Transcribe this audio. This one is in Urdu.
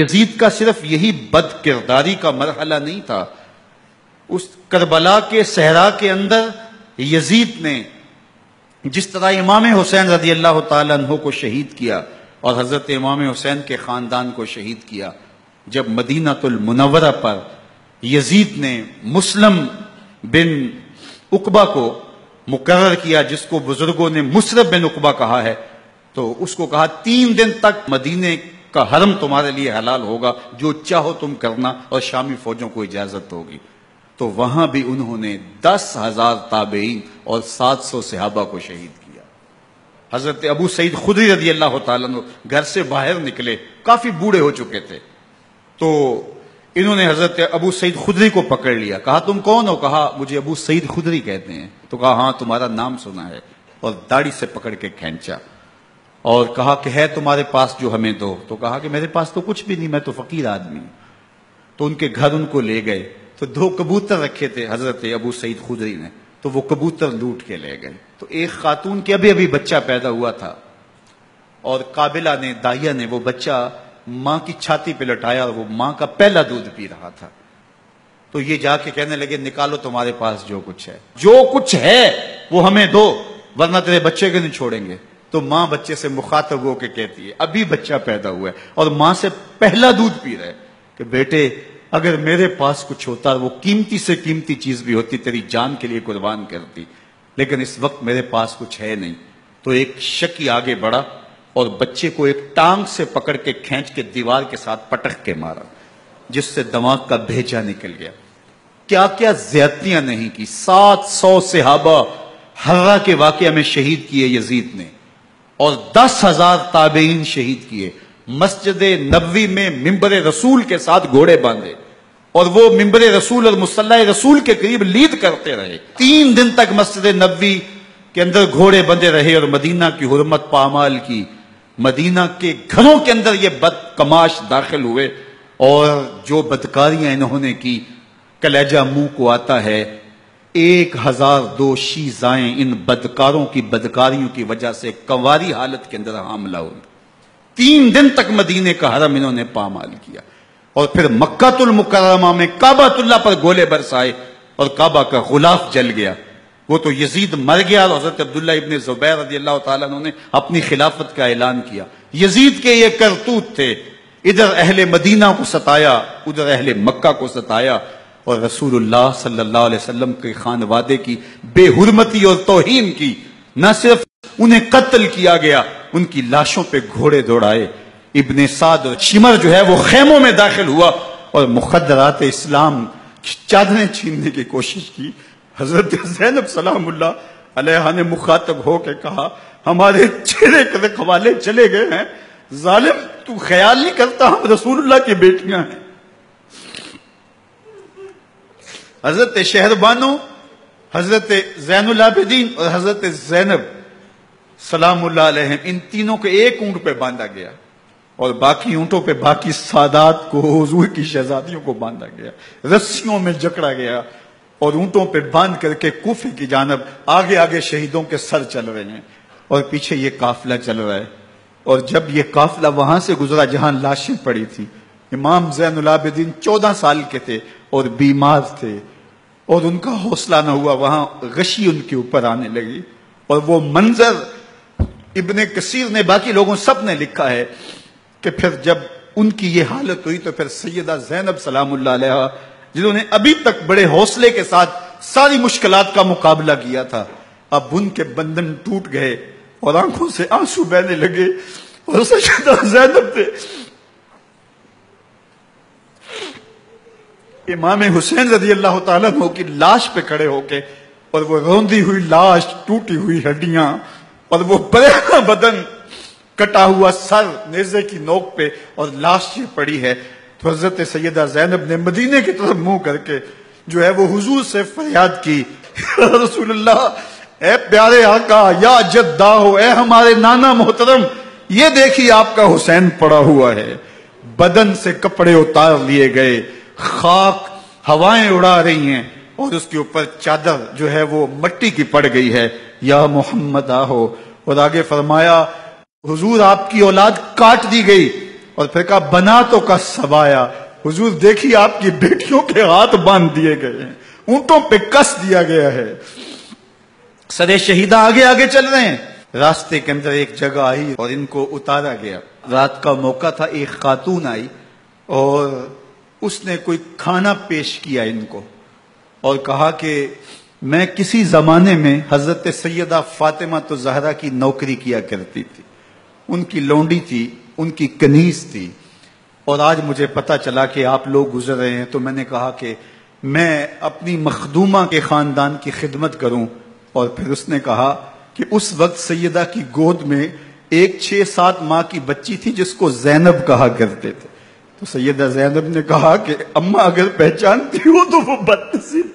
یزید کا صرف یہی بد کرداری کا مرحلہ نہیں تھا۔ اس کربلا کے صحرا کے اندر یزید نے جس طرح امام حسین رضی اللہ تعالیٰ عنہ کو شہید کیا اور حضرت امام حسین کے خاندان کو شہید کیا، جب مدینہ المنورہ پر یزید نے مسلم بن اقبا کو مقرر کیا، جس کو بزرگوں نے مصرف بن اقبا کہا ہے، تو اس کو کہا تین دن تک مدینے کا حرم تمہارے لیے حلال ہوگا، جو چاہو تم کرنا اور شامی فوجوں کو اجازت ہوگی تو وہاں بھی انہوں نے دس ہزار تابعین اور سات سو صحابہ کو شہید کیا۔ حضرت ابو سعید خدری رضی اللہ تعالیٰ گھر سے باہر نکلے، کافی بوڑھے ہو چکے تھے۔ تو انہوں نے حضرت ابو سعید خدری کو پکڑ لیا۔ کہا، تم کون ہو؟ کہا، مجھے ابو سعید خدری کہتے ہیں۔ تو کہا ہاں تمہارا نام سنا ہے۔ اور داڑھی سے پکڑ کے کھینچا۔ اور کہا کہ ہے تمہارے پاس جو ہمیں دو؟ تو کہا کہ میرے پاس تو کچھ بھی نہیں، میں تو فقیر آدمی ہوں۔ تو ان کے گھر ان کو لے گئے۔ تو دو کبوتر رکھے تھے حضرت ابو سعید خدری نے۔ تو وہ کبوتر لوٹ کے لے گئے۔ تو ایک خاتون کے ابھی ابھی بچہ پیدا ہوا تھا۔ اور قابلہ نے دائیا نے وہ بچہ ماں کی چھاتی پہ لٹایا اور وہ ماں کا پہلا دودھ پی رہا تھا۔ تو یہ جا کے کہنے لگے، نکالو تمہارے پاس جو کچھ ہے۔ جو کچھ ہے، وہ ہمیں دو، ورنہ تیرے بچے کے نہیں چھوڑیں گے۔ تو ماں بچے سے مخاطب ہو کے کہتی ہے، ابھی بچہ پیدا ہوا ہے اور ماں سے پہلا دودھ پی رہے کہ بیٹے، اگر میرے پاس کچھ ہوتا، وہ قیمتی سے قیمتی چیز بھی ہوتی، تیری جان کے لیے قربان کرتی، لیکن اس وقت میرے پاس کچھ ہے نہیں۔ تو ایک شکی آگے بڑھا اور بچے کو ایک ٹانگ سے پکڑ کے کھینچ کے دیوار کے ساتھ پٹک کے مارا، جس سے دماغ کا بھیجا نکل گیا۔ کیا کیا زیادتیاں نہیں کی، سات سو صحابہ ہررا کے واقعہ میں شہید کیے یزید نے۔ اور دس ہزار تابعین شہید کیے۔ مسجد نبوی میں ممبر رسول کے ساتھ گھوڑے باندھے۔ اور وہ ممبر رسول اور مسلح رسول کے قریب لید کرتے رہے۔ تین دن تک مسجد نبوی کے اندر گھوڑے بندے رہے اور مدینہ کی حرمت پامال کی۔ مدینہ کے گھروں کے اندر یہ بد کماش داخل ہوئے اور جو بدکاریاں انہوں نے کی، کلیجہ منہ کو آتا ہے۔ ایک ہزار دو شیزائیں ان بدکاروں کی بدکاریوں کی وجہ سے کنواری حالت کے اندر حاملہ ہوئی تین دن تک مدینے کا حرم انہوں نے پامال کیا۔ اور پھر مکہ المکرمہ میں کعبہ اللہ پر گولے برسائے اور کعبہ کا غلاف جل گیا۔ وہ تو یزید مر گیا اور حضرت عبداللہ ابن زبیر رضی اللہ تعالیٰ نے اپنی خلافت کا اعلان کیا۔ یزید کے یہ کرتوت تھے۔ ادھر اہل مدینہ کو ستایا، ادھر اہل مکہ کو ستایا۔ اور رسول اللہ صلی اللہ علیہ وسلم کے خانوادے کی بے حرمتی اور توہین کی، نہ صرف انہیں قتل کیا گیا، ان کی لاشوں پہ گھوڑے دوڑائے۔ ابن سعد شمر جو ہے وہ خیموں میں داخل ہوا اور مخدرات اسلام چادریں چھیننے کی کوشش کی۔ حضرت زینب سلام اللہ علیہ نے مخاطب ہو کے کہا، ہمارے چہرے کے حوالے چلے گئے ہیں۔ ظالم، تو خیال نہیں کرتا ہم رسول اللہ کی بیٹیاں ہیں۔ حضرت شہر بانو حضرت زین العابدین اور حضرت زینب، سلام اللہ علیہ ان تینوں کے ایک اونٹ پہ باندھا گیا اور باقی اونٹوں پہ باقی سادات کو، حضور کی شہزادیوں کو باندھا گیا، رسیوں میں جکڑا گیا اور اونٹوں پہ باندھ کر کے کوفے کی جانب آگے آگے شہیدوں کے سر چل رہے ہیں اور پیچھے یہ قافلہ چل رہا ہے اور جب یہ قافلہ وہاں سے گزرا، جہاں لاشیں پڑی تھی امام زین العابدین چودہ سال کے تھے اور بیمار تھے اور ان کا حوصلہ نہ ہوا، وہاں غشی ان کے اوپر آنے لگی اور وہ منظر ابن کثیر نے باقی لوگوں سب نے لکھا ہے کہ پھر جب ان کی یہ حالت ہوئی تو پھر سیدہ زینب سلام اللہ علیہ جنہوں نے ابھی تک بڑے حوصلے کے ساتھ ساری مشکلات کا مقابلہ کیا تھا، اب ان کے بندن ٹوٹ گئے اور آنکھوں سے آنسو بہنے لگے اور زینب تھے امام حسین رضی اللہ تعالیٰ عنہ کی لاش پہ کھڑے ہو کے اور وہ روندی ہوئی لاش، ٹوٹی ہوئی ہڈیاں اور وہ بڑے بدن کٹا ہوا سر نیزے کی نوک پہ اور لاش یہ پڑی ہے۔ تو حضرت سیدہ زینب نے مدینے کی طرف منہ کر کے جو ہے وہ حضور سے فریاد کی۔ رسول اللہ، اے پیارے آقا، یا جدہ ہو اے ہمارے نانا محترم، یہ دیکھی آپ کا حسین پڑا ہوا ہے۔ بدن سے کپڑے اتار لیے گئے۔ خاک ہوائیں اڑا رہی ہیں اور اس کے اوپر چادر جو ہے وہ مٹی کی پڑ گئی ہے۔ یا محمد آہو۔ اور آگے فرمایا، حضور آپ کی اولاد کاٹ دی گئی۔ اور پھر کہا، بنا تو کا سوایا۔ حضور دیکھیے آپ کی بیٹیوں کے ہاتھ باندھ دیے گئے ہیں۔ اونٹوں پہ کس دیا گیا ہے۔ سرے شہیدہ آگے آگے چل رہے ہیں۔ راستے کے اندر ایک جگہ آئی اور ان کو اتارا گیا۔ رات کا موقع تھا، ایک خاتون آئی اور اس نے کوئی کھانا پیش کیا ان کو اور کہا کہ میں کسی زمانے میں حضرت سیدہ فاطمہ تو زہرا کی نوکری کیا کرتی تھی۔ ان کی لونڈی تھی، ان کی کنیز تھی۔ اور آج مجھے پتا چلا کہ آپ لوگ گزر رہے ہیں تو میں نے کہا کہ میں اپنی مخدومہ کے خاندان کی خدمت کروں۔ اور پھر اس نے کہا کہ اس وقت سیدہ کی گود میں ایک چھ سات ماہ کی بچی تھی جس کو زینب کہا کرتے تھے۔ تو سیدہ زینب نے کہا کہ اما اگر پہچانتی ہو تو وہ بدنصیب